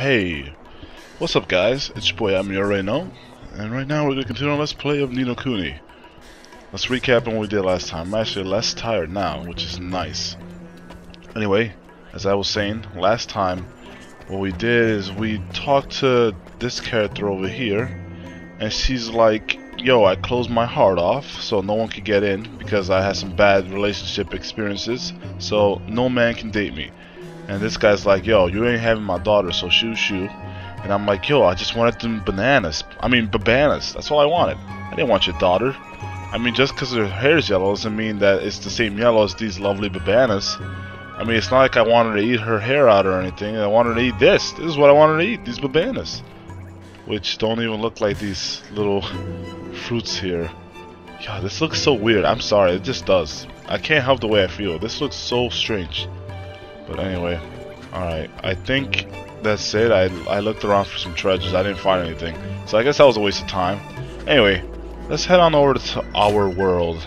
Hey, what's up guys? It's your boy Ami already know, and right now we're gonna continue on Let's Play of Ni No Kuni. Let's recap on what we did last time. I'm actually less tired now, which is nice. Anyway, as I was saying, last time what we did is we talked to this character over here, and she's like, yo, I closed my heart off so no one could get in because I had some bad relationship experiences, so no man can date me. And this guy's like, yo, you ain't having my daughter, so shoo shoo. And I'm like, yo, I just wanted them bananas. I mean, babanas. That's all I wanted. I didn't want your daughter. I mean, just because her hair is yellow doesn't mean that it's the same yellow as these lovely babanas. I mean, it's not like I wanted to eat her hair out or anything. I wanted to eat this. This is what I wanted to eat, these babanas. Which don't even look like these little fruits here. Yeah, this looks so weird. I'm sorry, it just does. I can't help the way I feel. This looks so strange. But anyway, alright. I think that's it. I, I looked around for some treasures. I didn't find anything. So I guess that was a waste of time. Anyway, let's head on over to our world.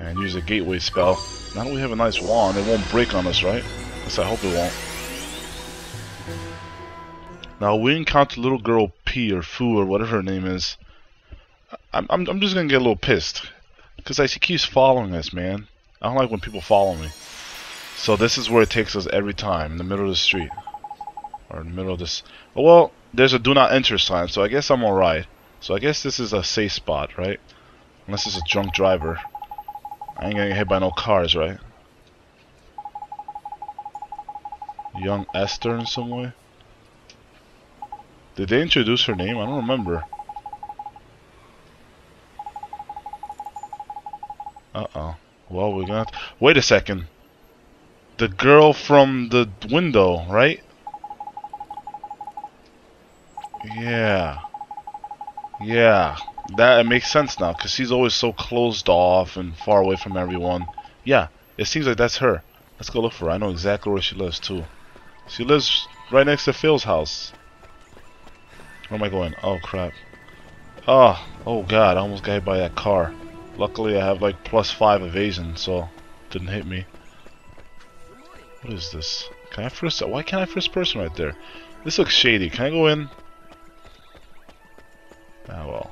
And use a gateway spell. Now that we have a nice wand, it won't break on us, right? Least I hope it won't. Now we encounter little girl Pea or Fu or whatever her name is. I'm, I'm, I'm just gonna get a little pissed. Because she keeps following us, man. I don't like when people follow me. So this is where it takes us every time, in the middle of the street. Or in the middle of this... Oh, well, there's a do not enter sign, so I guess I'm alright. So I guess this is a safe spot, right? Unless it's a drunk driver. I ain't gonna get hit by no cars, right? Young Esther in some way? Did they introduce her name? I don't remember. Uh-oh. Well, we're gonna... Wait a second the girl from the window, right? Yeah. Yeah. That it makes sense now, because she's always so closed off and far away from everyone. Yeah, it seems like that's her. Let's go look for her. I know exactly where she lives, too. She lives right next to Phil's house. Where am I going? Oh, crap. Oh, oh god, I almost got hit by that car. Luckily, I have like plus 5 evasion, so didn't hit me. What is this? Can I first? Why can't I first person right there? This looks shady. Can I go in? Ah well.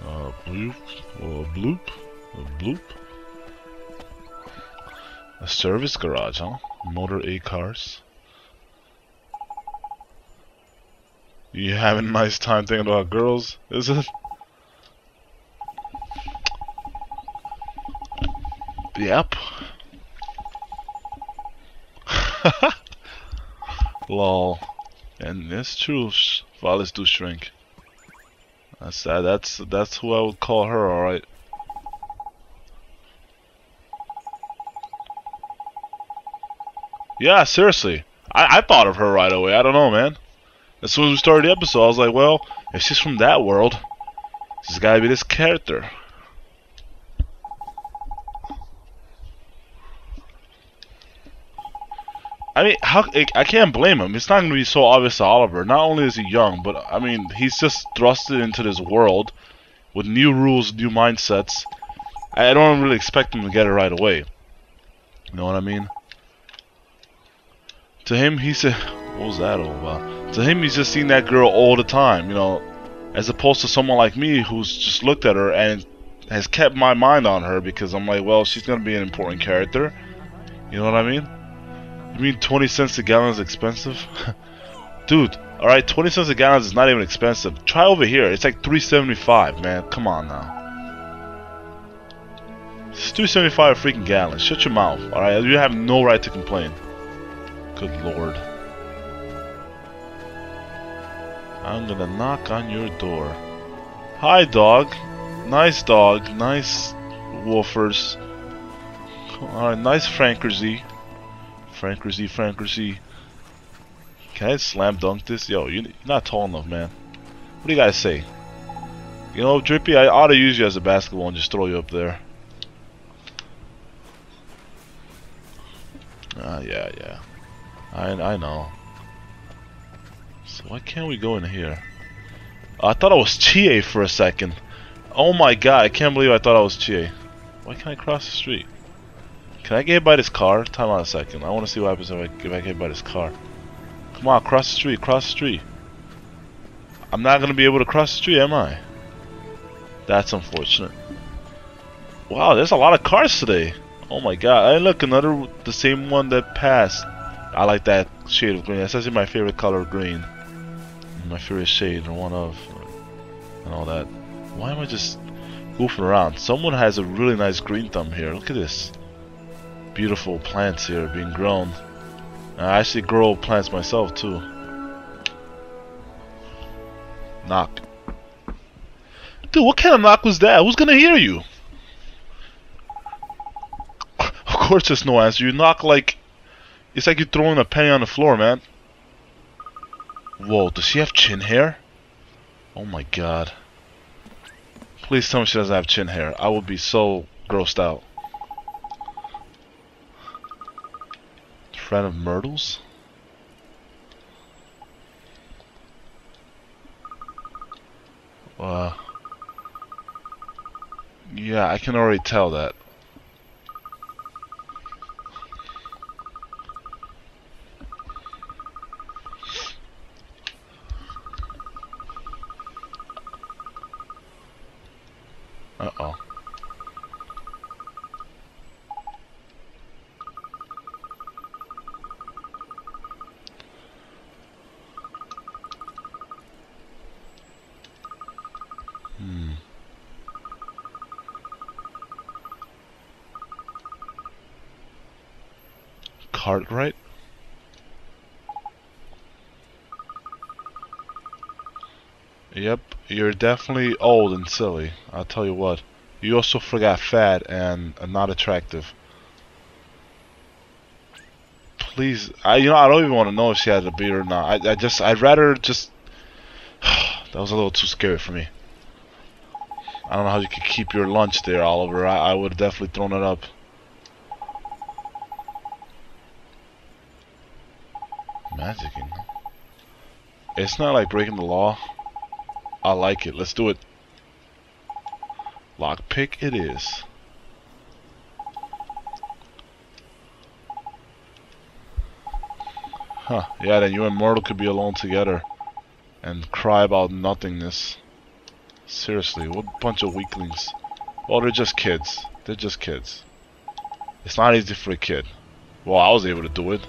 Uh, bloop. Uh, bloop. Uh, bloop. A service garage, huh? Motor A cars. You having a nice time thinking about girls, is it? Yep. Lol. And it's true, Valis do shrink. That's that. That's that's who I would call her. All right. Yeah, seriously. I, I thought of her right away. I don't know, man. As soon as we started the episode, I was like, well, if she's from that world, she's gotta be this character. Mean, how I can't blame him. It's not going to be so obvious to Oliver. Not only is he young, but I mean, he's just thrusted into this world with new rules, new mindsets. I don't really expect him to get it right away. You know what I mean? To him, he said, "What was that all about?" To him, he's just seen that girl all the time. You know, as opposed to someone like me who's just looked at her and has kept my mind on her because I'm like, well, she's going to be an important character. You know what I mean? You mean 20 cents a gallon is expensive? Dude, alright, 20 cents a gallon is not even expensive. Try over here. It's like 375, man. Come on now. It's 375 a freaking gallon. Shut your mouth, alright? You have no right to complain. Good lord. I'm gonna knock on your door. Hi, dog. Nice dog. Nice woofers. Alright, nice Frankersy. Frankersy, Frankersy. Can I slam dunk this? Yo, you're not tall enough, man. What do you guys say? You know, Drippy, I ought to use you as a basketball and just throw you up there. Ah, yeah, yeah. I, I know. So why can't we go in here? I thought I was Chie for a second. Oh my god, I can't believe I thought I was Chie. Why can't I cross the street? Can I get hit by this car? Time out a second. I want to see what happens if I, if I get hit by this car. Come on, cross the street, cross the street. I'm not going to be able to cross the street, am I? That's unfortunate. Wow, there's a lot of cars today. Oh my god. Hey, look, another, the same one that passed. I like that shade of green. That's actually my favorite color of green. My favorite shade, or one of, and all that. Why am I just goofing around? Someone has a really nice green thumb here. Look at this beautiful plants here being grown. I actually grow plants myself too. Knock. Dude, what kind of knock was that? Who's gonna hear you? Of course there's no answer. You knock like... It's like you're throwing a penny on the floor, man. Whoa, does she have chin hair? Oh my god. Please tell me she doesn't have chin hair. I would be so grossed out. Friend of Myrtle's? Uh, yeah, I can already tell that. Uh-oh. Hmm. Cartwright? Yep, you're definitely old and silly. I'll tell you what. You also forgot fat and not attractive. Please, I you know I don't even want to know if she had a beard or not. I I just I'd rather just. that was a little too scary for me. I don't know how you could keep your lunch there, Oliver. I, I would have definitely thrown it up. Magicking. It's not like breaking the law. I like it. Let's do it. Lockpick it is. Huh. Yeah, then you and Myrtle could be alone together and cry about nothingness. Seriously, what bunch of weaklings. Well, they're just kids. They're just kids. It's not easy for a kid. Well, I was able to do it.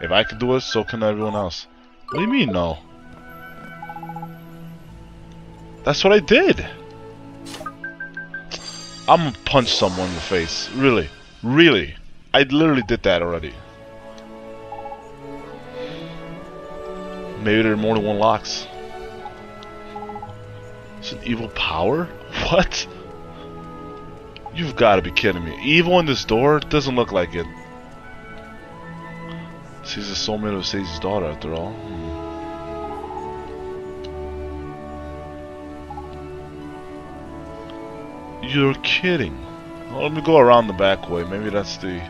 If I could do it, so can everyone else. What do you mean, no? That's what I did. I'm gonna punch someone in the face. Really. Really. I literally did that already. Maybe there are more than one locks. It's an evil power? What? You've got to be kidding me. Evil in this door? Doesn't look like it. She's the soulmate of Sage's daughter, after all. Hmm. You're kidding. Well, let me go around the back way. Maybe that's the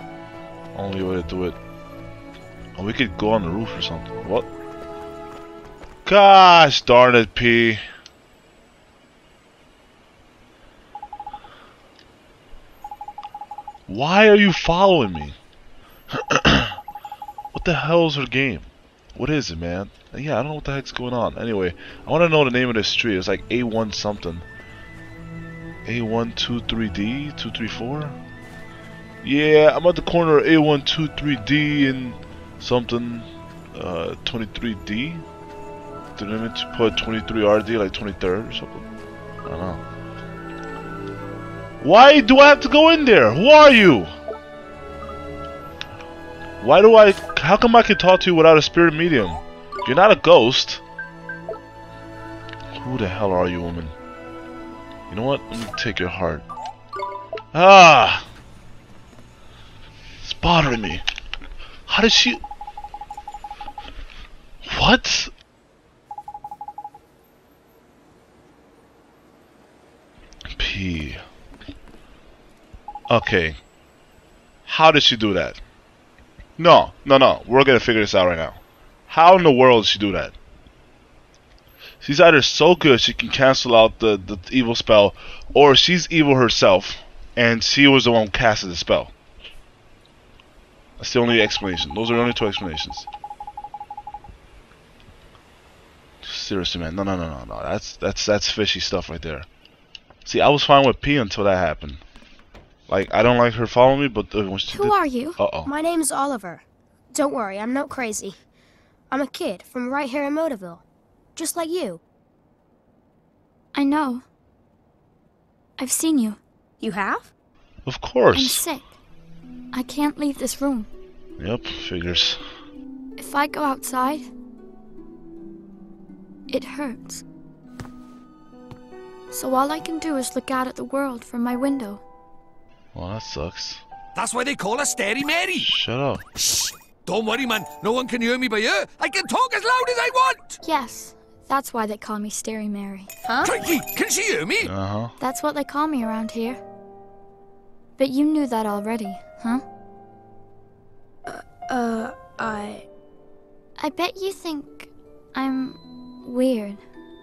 only way to do it. Oh, we could go on the roof or something. What? Gosh darn it, Pea. Why are you following me? The hell is her game? What is it, man? Yeah, I don't know what the heck's going on. Anyway, I want to know the name of this street. It's like A1 something. A123D? 234? Yeah, I'm at the corner of A123D and something uh, 23D. Did I mean to put 23RD like 23rd or something? I don't know. Why do I have to go in there? Who are you? Why do I... How come I can talk to you without a spirit medium? You're not a ghost. Who the hell are you, woman? You know what? Let me take your heart. Ah! It's bothering me. How did she... What? Pea... Okay. How did she do that? No, no, no. We're gonna figure this out right now. How in the world did she do that? She's either so good she can cancel out the, the evil spell, or she's evil herself, and she was the one who casted the spell. That's the only explanation. Those are the only two explanations. Seriously, man. No, no, no, no, no. That's that's that's fishy stuff right there. See, I was fine with Pea until that happened. Like, I don't like her following me, but when she Who did, are you? uh oh. My name's Oliver. Don't worry, I'm not crazy. I'm a kid from right here in Motorville. Just like you. I know. I've seen you. You have? Of course. I'm sick. I can't leave this room. Yep, figures. If I go outside, it hurts. So all I can do is look out at the world from my window. Well, that sucks. That's why they call us Stary Mary. Shut up. Shh! Don't worry, man. No one can hear me by here. I can talk as loud as I want. Yes, that's why they call me Stary Mary. Huh? Crikey, can she hear me? Uh huh. That's what they call me around here. But you knew that already, huh? Uh, I. I bet you think I'm weird,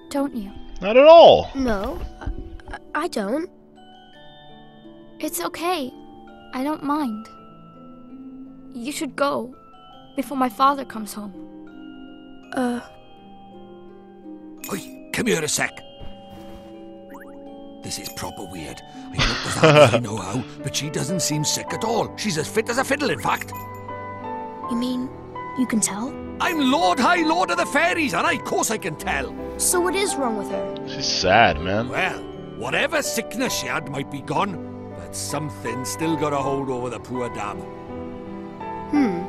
don't you? Not at all. No. I, I don't. It's okay. I don't mind. You should go before my father comes home. Uh, Oi, come here a sec. This is proper weird. I looked as hard I know how, but she doesn't seem sick at all. She's as fit as a fiddle, in fact. you mean you can tell? I'm Lord High Lord of the Fairies, and I, of course I can tell. So what is wrong with her? She's sad, man. Well, whatever sickness she had might be gone, but something still got a hold over the poor dab. Hmm.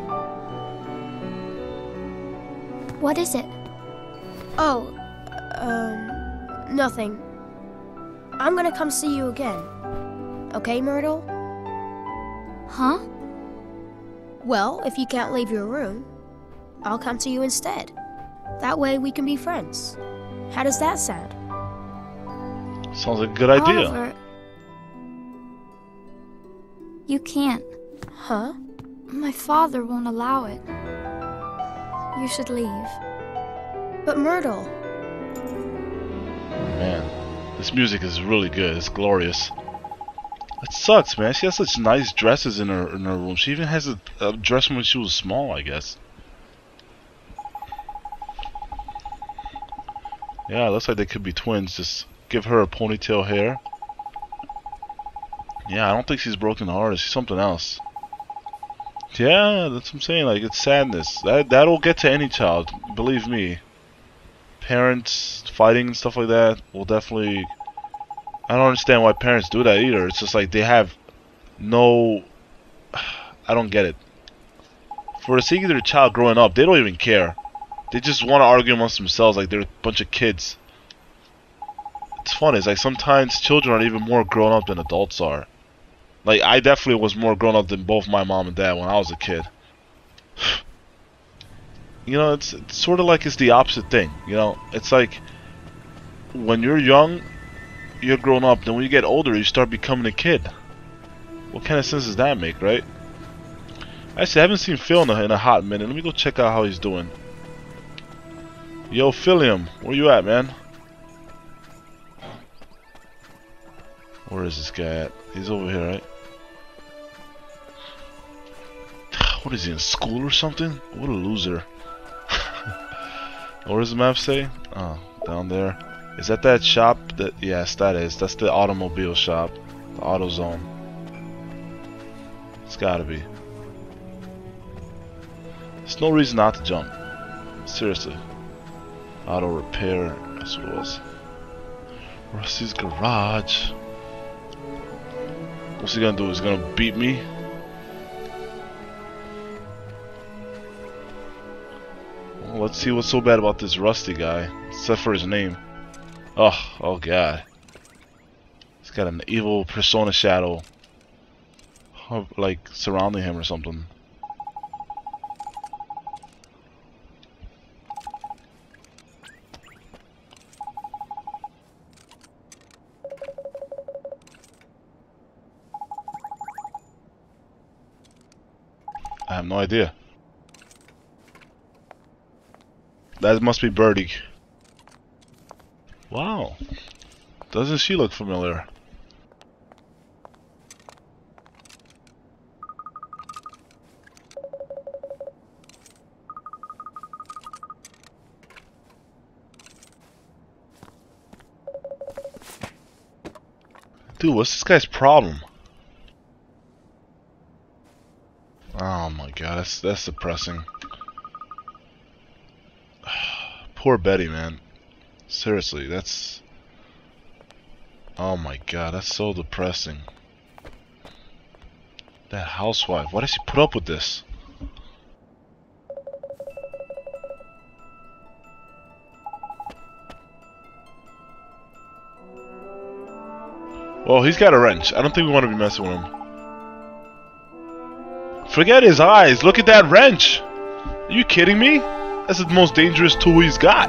What is it? Oh, um, nothing. I'm gonna come see you again. Okay, Myrtle? Huh? Well, if you can't leave your room, I'll come to you instead. That way we can be friends. How does that sound? Sounds like a good idea. Oliver. You can't. Huh? My father won't allow it. You should leave. But Myrtle, oh, Man, this music is really good. It's glorious. It sucks, man. She has such nice dresses in her in her room. She even has a, a dress when she was small, I guess. Yeah, it looks like they could be twins. Just give her a ponytail hair. Yeah, I don't think she's broken hearted. She's something else. Yeah, that's what I'm saying. Like it's sadness. That that'll get to any child. Believe me. Parents fighting and stuff like that will definitely. I don't understand why parents do that either. It's just like they have no. I don't get it. For the sake of their child growing up, they don't even care. They just want to argue amongst themselves like they're a bunch of kids. It's funny. It's like sometimes children are even more grown up than adults are. Like I definitely was more grown up than both my mom and dad when I was a kid. You know, it's, it's sort of like it's the opposite thing. You know, it's like when you're young, you're grown up. Then when you get older, you start becoming a kid. What kind of sense does that make, right? Actually, I haven't seen Phil in a, in a hot minute. Let me go check out how he's doing. Yo, Philium, where you at, man? Where is this guy at? He's over here, right? What is he in school or something? What a loser. what does the map say? Oh, down there. Is that that shop? That yes, that is. That's the automobile shop, the auto zone. It's gotta be. There's no reason not to jump. Seriously. Auto repair. That's what it was. Rusty's garage. What's he gonna do? He's gonna beat me? Let's see what's so bad about this Rusty guy, except for his name. Oh, oh god. He's got an evil persona shadow, like surrounding him or something. I have no idea. That must be Birdie. Wow. Doesn't she look familiar? Dude, what's this guy's problem? Oh my god, that's, that's depressing. Poor Betty, man. Seriously, that's Oh my god, that's so depressing. That housewife, why does she put up with this? Well, he's got a wrench. I don't think we want to be messing with him. Forget his eyes. Look at that wrench. Are you kidding me? That's the most dangerous tool he's got.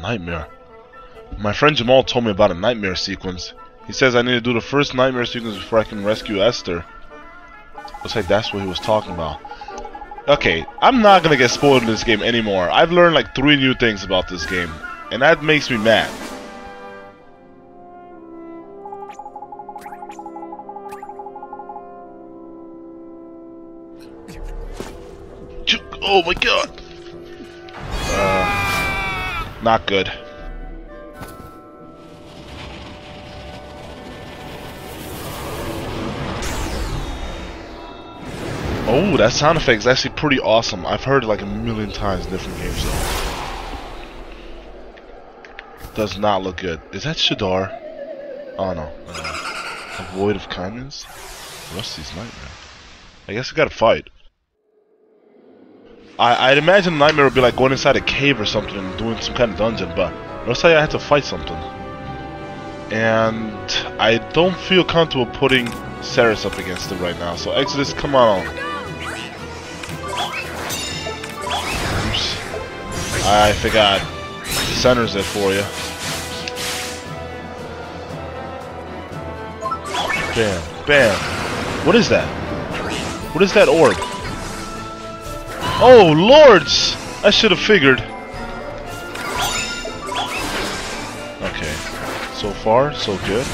Nightmare. My friend Jamal told me about a nightmare sequence. He says I need to do the first nightmare sequence before I can rescue Esther. Looks like that's what he was talking about. Okay, I'm not gonna get spoiled in this game anymore. I've learned like three new things about this game, and that makes me mad. Oh my god! Uh, not good. Oh, that sound effect is actually pretty awesome. I've heard it like a million times in different games though. Does not look good. Is that Shadar? Oh no. Uh, a void of kindness? Rusty's nightmare. I guess I gotta fight. I, I'd imagine Nightmare would be like going inside a cave or something and doing some kind of dungeon, but looks like I had to fight something. And I don't feel comfortable putting Ceres up against it right now, so Exodus, come on. I forgot. Centers it for you. Bam. Bam. What is that? What is that orb? Oh, lords! I should have figured. Okay. So far, so good.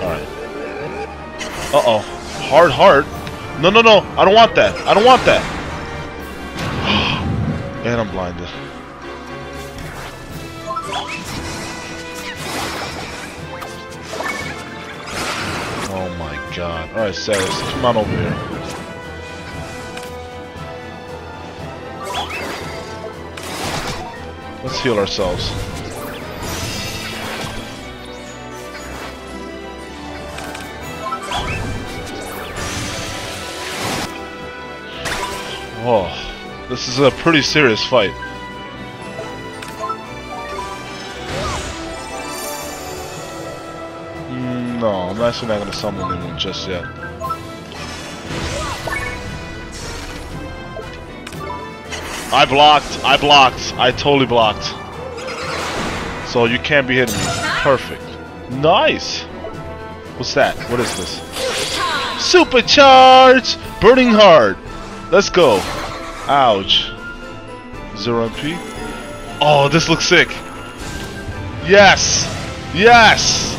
Alright. Uh-oh. Hard heart? No, no, no. I don't want that. I don't want that. and I'm blinded. Oh my god. Alright, Ceres, come on over here. Let's heal ourselves. Oh, this is a pretty serious fight. Mm, no, I'm actually not gonna summon anyone just yet. I blocked. I blocked. I totally blocked. So you can't be hitting me. Perfect. Nice. What's that? What is this? Supercharge! Burning hard. Let's go. Ouch. Zero MP. Oh, this looks sick. Yes. Yes.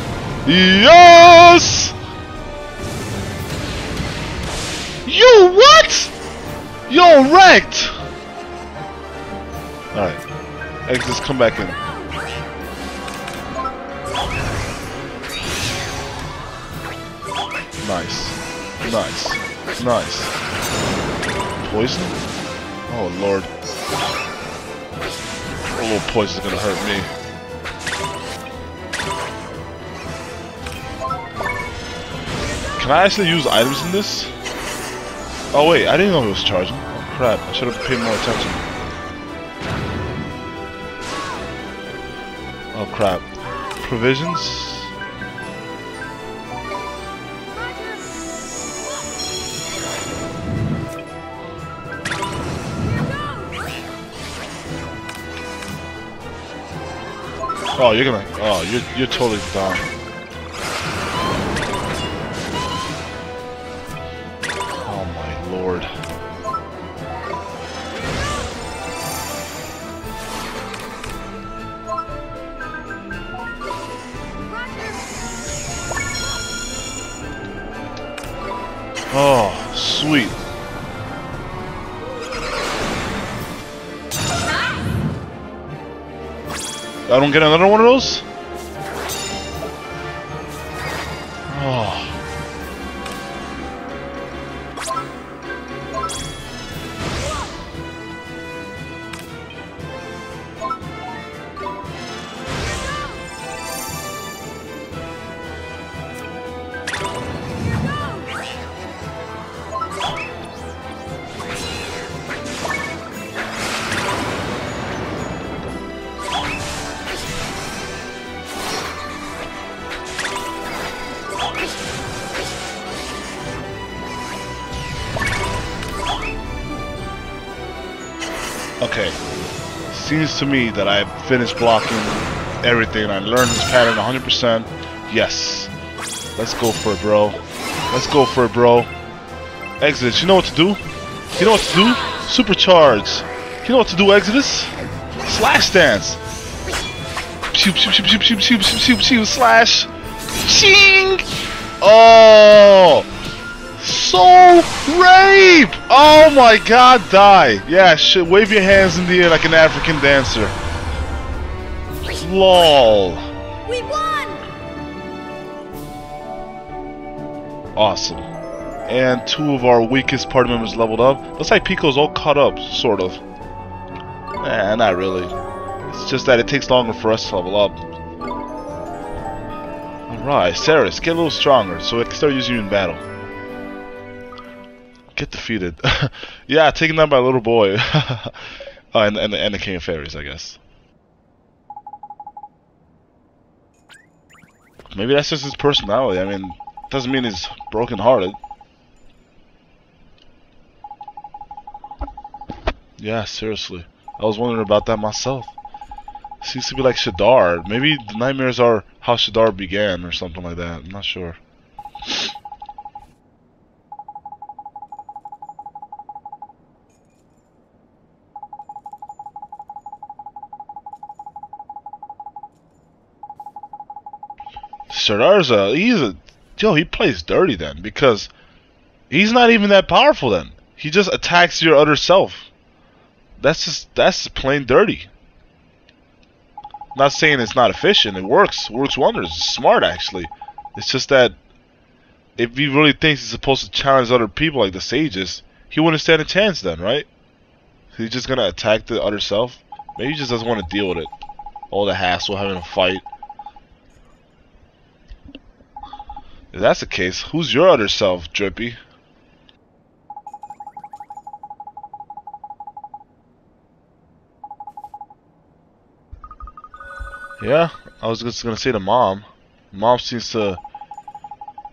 Yes. You what? Yo, wrecked. Alright. Exits come back in. Nice. Nice. Nice. Poison? Oh lord. A little poison's gonna hurt me. Can I actually use items in this? Oh wait, I didn't know it was charging. Oh crap, I should have paid more attention. Oh crap. Provisions? Oh, you're gonna. Oh, you're you're totally down. I don't get another one of those? To me that I finished blocking everything. I learned his pattern 100%. Yes. Let's go for it, bro. Let's go for it, bro. Exodus, you know what to do? You know what to do? Supercharge. You know what to do, Exodus? Slash dance. Shoot, shoot, shoot, shoot, shoot, shoot, shoot, shoot, shoot, slash. Ching! Oh! Soul Rape! Oh my god, die. Yeah, shit, wave your hands in the air like an African dancer. LOL. We won! Awesome. And two of our weakest party members leveled up. Looks like Pico's all caught up, sort of. Nah, not really. It's just that it takes longer for us to level up. Alright, Ceres, get a little stronger so I can start using you in battle. Get defeated. yeah, taken down by a little boy. uh, and, and, and the King of Fairies, I guess. Maybe that's just his personality. I mean, doesn't mean he's broken-hearted. Yeah, seriously. I was wondering about that myself. Seems to be like Shadar. Maybe the nightmares are how Shadar began or something like that. I'm not sure. Shadar's a he's a yo he plays dirty then because he's not even that powerful then. He just attacks your other self. That's just that's plain dirty. Not saying it's not efficient. It works. Works wonders. It's smart actually. It's just that if he really thinks he's supposed to challenge other people like the sages, he wouldn't stand a chance then, right? He's just gonna attack the other self. Maybe he just doesn't want to deal with it. All the hassle having a fight. If that's the case, who's your other self, Drippy? Yeah, I was just gonna say to mom. Mom seems to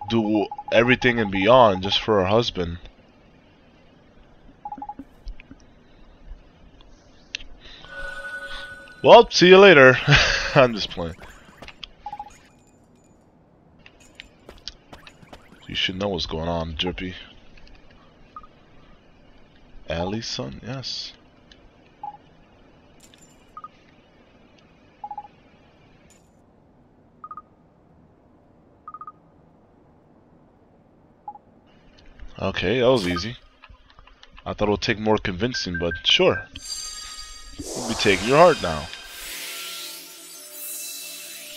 do everything and beyond just for her husband. Well, see you later. I'm just playing. You should know what's going on, Drippy. Allie's son? Yes. Okay, that was easy. I thought it would take more convincing, but sure. We'll be taking your heart now.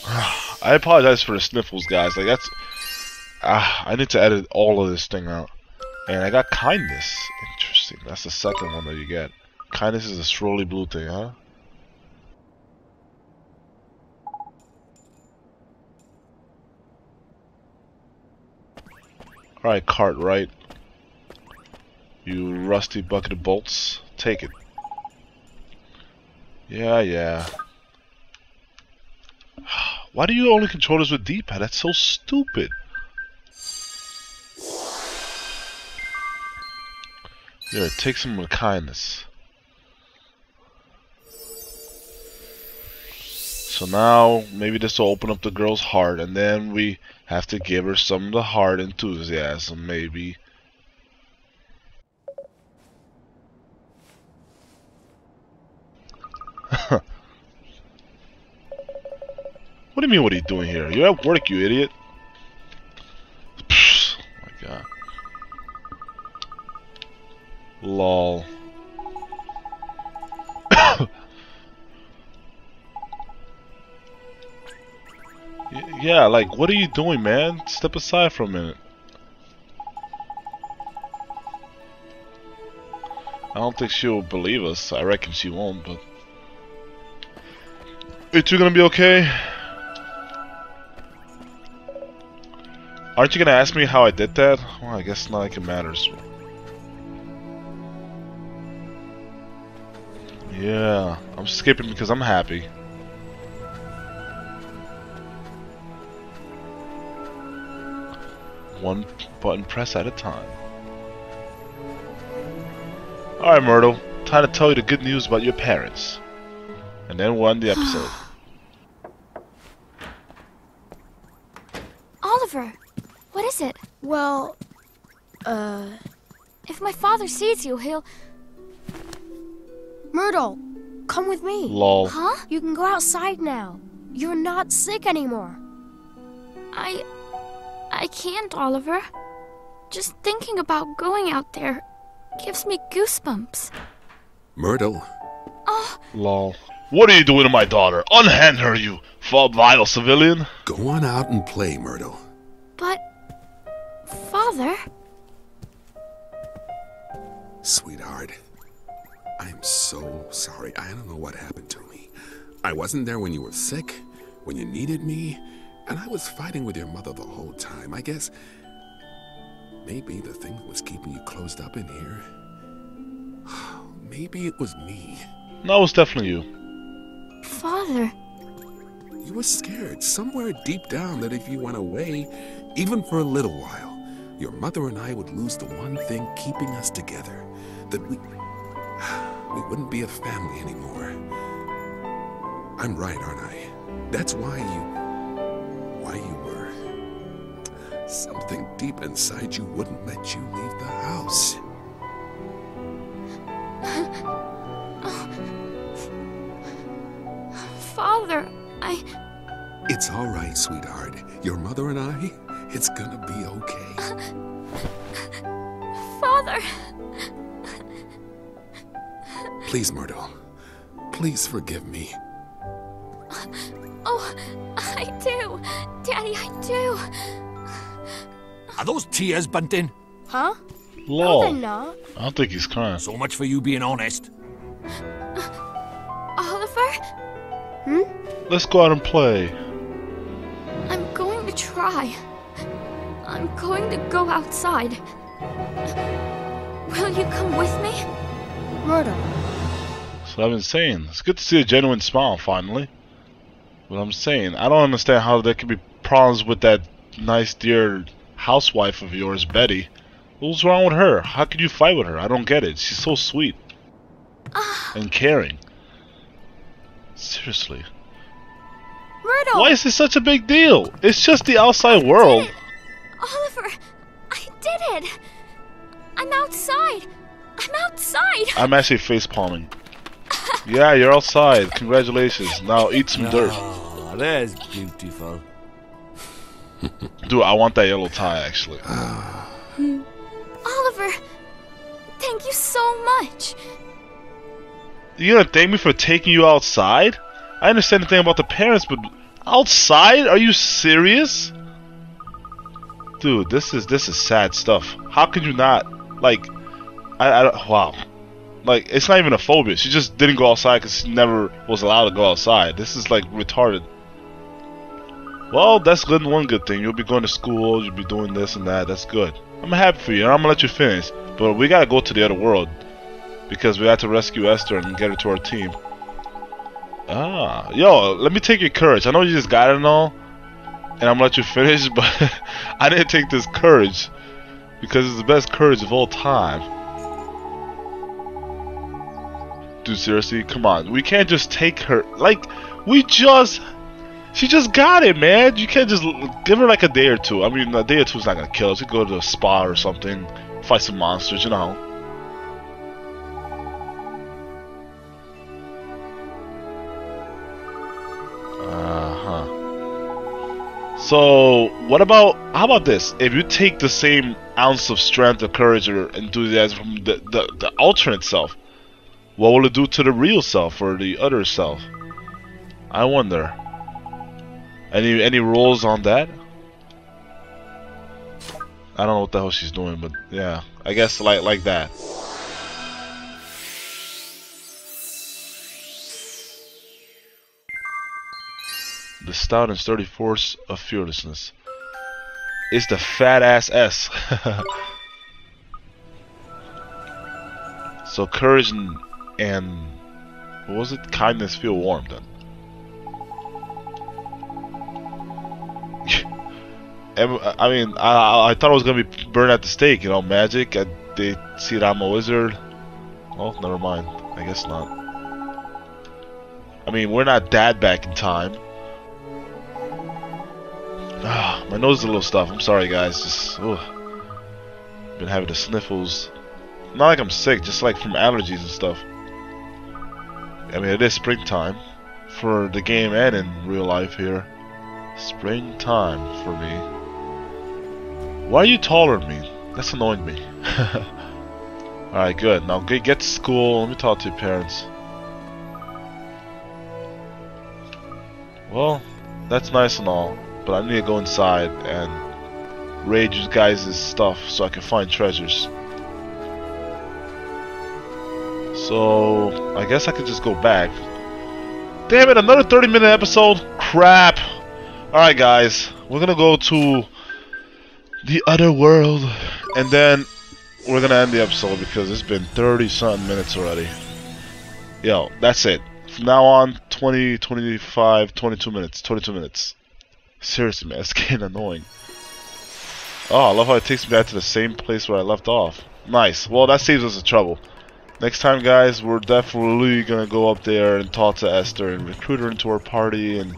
I apologize for the sniffles, guys. Like, that's... Ah, I need to edit all of this thing out. And I got kindness. Interesting. That's the second one that you get. Kindness is a swirly blue thing, huh? Alright, Cartwright. You rusty bucket of bolts. Take it. Yeah, yeah. Why do you only control this with D-pad? That's so stupid. Here, take some with kindness. So now, maybe this will open up the girl's heart, and then we have to give her some of the heart enthusiasm, maybe. what do you mean, what are you doing here? You're at work, you idiot. Lol. Yeah, like, what are you doing, man? Step aside for a minute. I don't think she'll believe us. I reckon she won't, but... Are You two gonna be okay? Aren't you gonna ask me how I did that? Well, I guess not like it matters. Yeah, I'm skipping because I'm happy. One button press at a time. Alright, Myrtle. Time to tell you the good news about your parents. And then we'll end the episode. Oliver, what is it? Well, uh, If my father sees you, he'll. Myrtle, come with me. Lol. Huh? You can go outside now. You're not sick anymore. I. I can't, Oliver. Just thinking about going out there gives me goosebumps. Myrtle, Oh, Lol. What are you doing to my daughter? Unhand her, you fob vile civilian! go on out and play, Myrtle. but. Father? Sweetheart, I'm so sorry. I don't know what happened to me. I wasn't there when you were sick, when you needed me, and I was fighting with your mother the whole time. I guess maybe the thing that was keeping you closed up in here. Maybe it was me. No, it was definitely you. Father. You were scared somewhere deep down that if you went away, even for a little while, your mother and I would lose the one thing keeping us together. That we. We wouldn't be a family anymore. I'm right, aren't I? That's why you. why you were. Something deep inside you wouldn't let you leave the house. Father, I. It's all right, sweetheart. Your mother and I, it's gonna be okay. Father! Please, Myrtle. Please forgive me. Oh, I do. Daddy, I do. Are those tears, Bunting? Huh? No, Lol. they're not. I don't think he's crying. So much for you being honest. Oliver? Hmm? Let's go out and play. I'm going to try. I'm going to go outside. Will you come with me? Myrtle, So I've been saying, it's good to see a genuine smile finally. But I'm saying, I don't understand how there could be problems with that nice dear housewife of yours, Betty. What's wrong with her? How could you fight with her? I don't get it. She's so sweet. Ah. and caring. Seriously. Myrtle! Why is this such a big deal? It's just the outside world. Oliver, I did it! I'm outside! I'm outside! I'm actually face palming. Yeah, you're outside. Congratulations. Now eat some dirt. Oh, that's beautiful. Dude, I want that yellow tie actually. Ah. Hmm. Oliver, thank you so much. You're gonna thank me for taking you outside? I understand the thing about the parents, but outside? Are you serious? Dude, this is this is sad stuff. How could you not like? I, I don't- wow. Like it's not even a phobia. She just didn't go outside because she never was allowed to go outside. This is like retarded. Well, that's good. One good thing. You'll be going to school. You'll be doing this and that. That's good. I'm happy for you, and I'm gonna let you finish. But we gotta go to the other world because we had to rescue Esther and get her to our team. Ah, yo, let me take your courage. I know you just got it and all, and I'm gonna let you finish, but I didn't take this courage because it's the best courage of all time. Dude, seriously, come on. We can't just take her. Like, we just. She just got it, man. You can't just give her like a day or two. I mean, a day or two is not gonna kill us. We go to a spa or something, fight some monsters, you know. Uh huh. So, what about how about this? If you take the same ounce of strength or courage or enthusiasm from the, the, the alternate self. What will it do to the real self or the other self? I wonder. Any any rules on that? I don't know what the hell she's doing, but yeah, I guess like like that. The stout and sturdy force of fearlessness is the fat ass S. so courage and, and what was it? Kindness feel warm then. I mean, I, I thought it was gonna be burned at the stake, you know, magic. And they see that I'm a wizard. Oh, never mind. I guess not. I mean, we're not dad back in time. Ah, my nose is a little stuffed. I'm sorry, guys. Just ugh. been having the sniffles. Not like I'm sick, just like from allergies and stuff. I mean, it is springtime for the game and in real life here. Springtime for me. Why are you taller than me? That's annoying me. Alright, good. Now get, to school. Let me talk to your parents. Well, that's nice and all, but I need to go inside and raid you guys' stuff so I can find treasures. So, I guess I could just go back. Damn it, another 30 minute episode? Crap! Alright guys, we're gonna go to the other world and then we're gonna end the episode because it's been 30 something minutes already. Yo, that's it. From now on, 20, 25, 22 minutes. 22 minutes. Seriously, man, it's getting annoying. Oh, I love how it takes me back to the same place where I left off. Nice. Well, that saves us the trouble. Next time, guys, we're definitely gonna go up there and talk to Esther and recruit her into our party and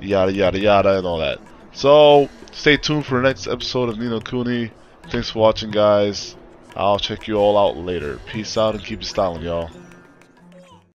yada yada yada and all that. So, stay tuned for the next episode of Ni no Kuni. Thanks for watching, guys. I'll check you all out later. Peace out and keep it styling, y'all.